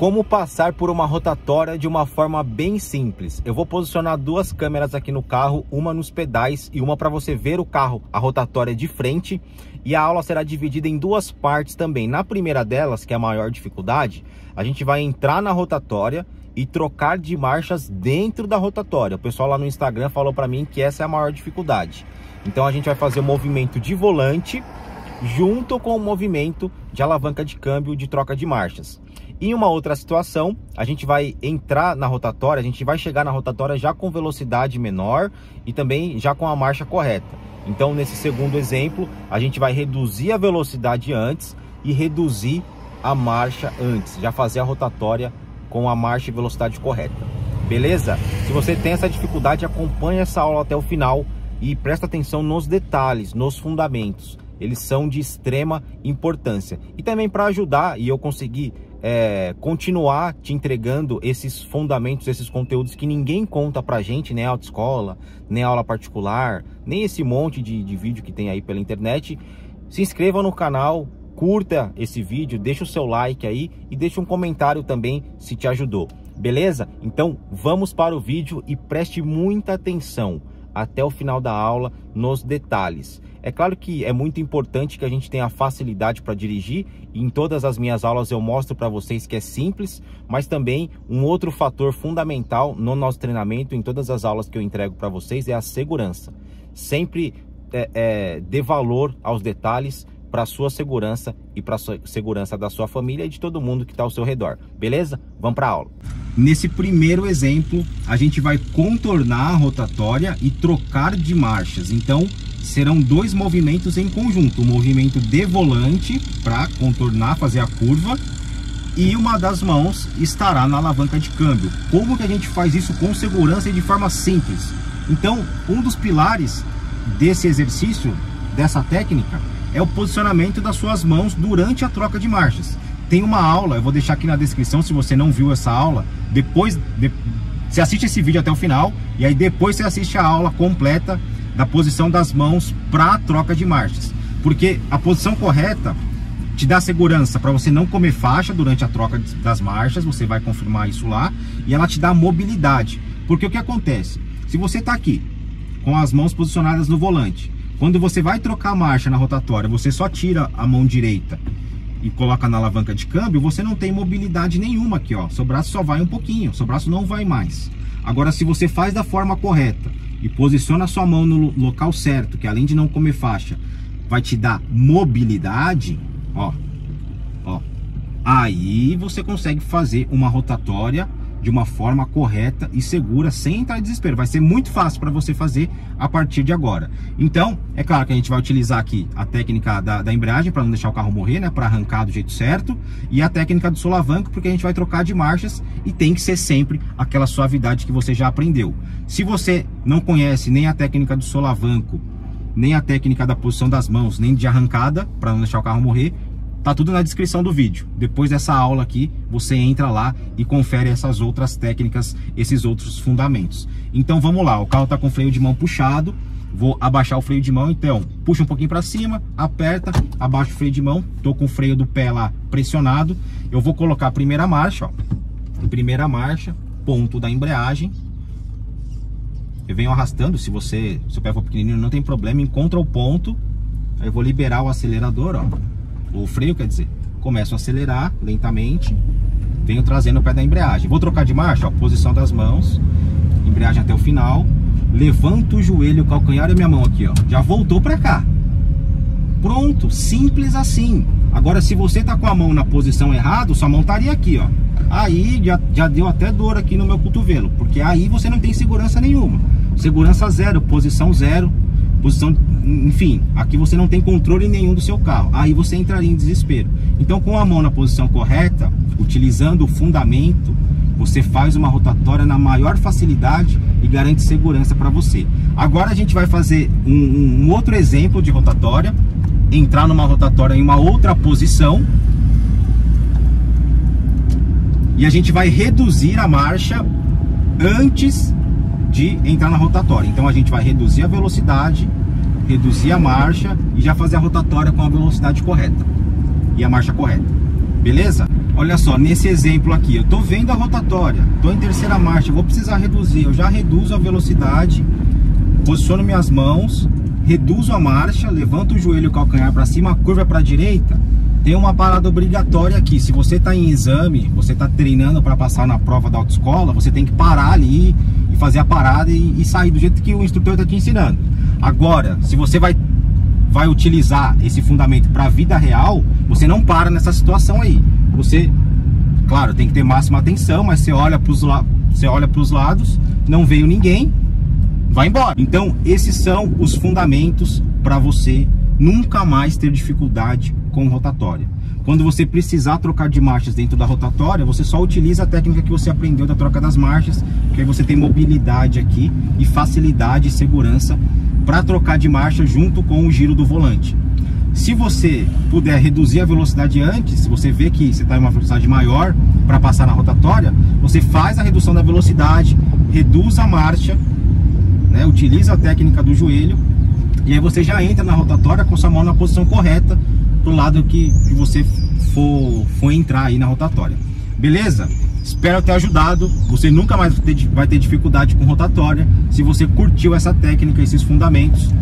Como passar por uma rotatória de uma forma bem simples. Eu vou posicionar duas câmeras aqui no carro, uma nos pedais e uma para você ver o carro, a rotatória de frente. E a aula será dividida em duas partes também. Na primeira delas, que é a maior dificuldade, a gente vai entrar na rotatória e trocar de marchas dentro da rotatória. O pessoal lá no Instagram falou para mim que essa é a maior dificuldade. Então a gente vai fazer o movimento de volante junto com o movimento de alavanca de câmbio de troca de marchas. Em uma outra situação, a gente vai entrar na rotatória, a gente vai chegar na rotatória já com velocidade menor e também já com a marcha correta. Então, nesse segundo exemplo, a gente vai reduzir a velocidade antes e reduzir a marcha antes, já fazer a rotatória com a marcha e velocidade correta. Beleza? Se você tem essa dificuldade, acompanhe essa aula até o final e presta atenção nos detalhes, nos fundamentos. Eles são de extrema importância. E também para ajudar e eu conseguir é, continuar te entregando esses fundamentos, esses conteúdos que ninguém conta pra gente, nem autoescola, nem aula particular, nem esse monte de, de vídeo que tem aí pela internet, se inscreva no canal, curta esse vídeo, deixa o seu like aí e deixa um comentário também se te ajudou. Beleza? Então vamos para o vídeo e preste muita atenção até o final da aula nos detalhes. É claro que é muito importante que a gente tenha facilidade para dirigir e em todas as minhas aulas eu mostro para vocês que é simples, mas também um outro fator fundamental no nosso treinamento, em todas as aulas que eu entrego para vocês, é a segurança. Sempre é, é, dê valor aos detalhes para sua segurança e para segurança da sua família e de todo mundo que está ao seu redor. Beleza? Vamos para a aula. Nesse primeiro exemplo, a gente vai contornar a rotatória e trocar de marchas. Então, serão dois movimentos em conjunto. O movimento de volante para contornar, fazer a curva e uma das mãos estará na alavanca de câmbio. Como que a gente faz isso com segurança e de forma simples? Então, um dos pilares desse exercício, dessa técnica, é o posicionamento das suas mãos durante a troca de marchas. Tem uma aula, eu vou deixar aqui na descrição se você não viu essa aula. Depois, de, você assiste esse vídeo até o final e aí depois você assiste a aula completa da posição das mãos para a troca de marchas. Porque a posição correta te dá segurança para você não comer faixa durante a troca das marchas, você vai confirmar isso lá, e ela te dá mobilidade. Porque o que acontece? Se você está aqui com as mãos posicionadas no volante quando você vai trocar a marcha na rotatória, você só tira a mão direita e coloca na alavanca de câmbio, você não tem mobilidade nenhuma aqui, ó. Seu braço só vai um pouquinho, seu braço não vai mais. Agora, se você faz da forma correta e posiciona sua mão no local certo, que além de não comer faixa, vai te dar mobilidade, ó, ó. Aí você consegue fazer uma rotatória de uma forma correta e segura, sem entrar em desespero. Vai ser muito fácil para você fazer a partir de agora. Então, é claro que a gente vai utilizar aqui a técnica da, da embreagem para não deixar o carro morrer, né? Para arrancar do jeito certo. E a técnica do solavanco, porque a gente vai trocar de marchas e tem que ser sempre aquela suavidade que você já aprendeu. Se você não conhece nem a técnica do solavanco, nem a técnica da posição das mãos, nem de arrancada, para não deixar o carro morrer, Tá tudo na descrição do vídeo. Depois dessa aula aqui, você entra lá e confere essas outras técnicas, esses outros fundamentos. Então vamos lá, o carro tá com freio de mão puxado, vou abaixar o freio de mão, então. Puxa um pouquinho para cima, aperta, abaixa o freio de mão, tô com o freio do pé lá pressionado, eu vou colocar a primeira marcha, ó, primeira marcha, ponto da embreagem, eu venho arrastando, se você, se o pé for pequenininho não tem problema, encontra o ponto, aí eu vou liberar o acelerador, ó, o freio, quer dizer, começo a acelerar lentamente, venho trazendo o pé da embreagem. Vou trocar de marcha, ó, posição das mãos, embreagem até o final, levanto o joelho, o calcanhar e minha mão aqui, ó, já voltou para cá. Pronto, simples assim. Agora, se você tá com a mão na posição errada, sua mão estaria aqui, ó. Aí já, já deu até dor aqui no meu cotovelo, porque aí você não tem segurança nenhuma. Segurança zero, posição zero, posição, enfim, aqui você não tem controle nenhum do seu carro. Aí você entraria em desespero. Então, com a mão na posição correta, utilizando o fundamento, você faz uma rotatória na maior facilidade e garante segurança para você. Agora a gente vai fazer um, um, outro exemplo de rotatória, entrar numa rotatória em uma outra posição e a gente vai reduzir a marcha antes de entrar na rotatória. Então a gente vai reduzir a velocidade, reduzir a marcha e já fazer a rotatória com a velocidade correta e a marcha correta. Beleza? Olha só, nesse exemplo aqui, eu tô vendo a rotatória, tô em terceira marcha, vou precisar reduzir, eu já reduzo a velocidade, posiciono minhas mãos, reduzo a marcha, levanto o joelho e o calcanhar para cima, curva para a direita, tem uma parada obrigatória aqui. Se você está em exame, você está treinando para passar na prova da autoescola, você tem que parar ali e fazer a parada e, e sair do jeito que o instrutor está te ensinando. Agora, se você vai vai utilizar esse fundamento para a vida real, você não para nessa situação aí. Você, claro, tem que ter máxima atenção, mas você olha para os você olha para os lados, não veio ninguém, vai embora. Então, esses são os fundamentos para você nunca mais ter dificuldade com rotatória. Quando você precisar trocar de marchas dentro da rotatória, você só utiliza a técnica que você aprendeu da troca das marchas, que aí você tem mobilidade aqui e facilidade e segurança para trocar de marcha junto com o giro do volante. Se você puder reduzir a velocidade antes, se você vê que você está em uma velocidade maior para passar na rotatória, você faz a redução da velocidade, reduz a marcha, né, utiliza a técnica do joelho e aí você já entra na rotatória com sua mão na posição correta pro lado que, que você for, for entrar aí na rotatória. Beleza? Espero ter ajudado. Você nunca mais vai ter, vai ter dificuldade com rotatória se você curtiu essa técnica, esses fundamentos.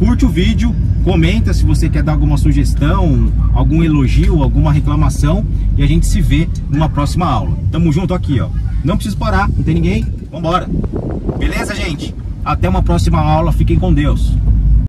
Curte o vídeo, comenta se você quer dar alguma sugestão, algum elogio, alguma reclamação e a gente se vê numa próxima aula. Tamo junto aqui, ó. Não precisa parar, não tem ninguém. Vambora. Beleza, gente? Até uma próxima aula. Fiquem com Deus.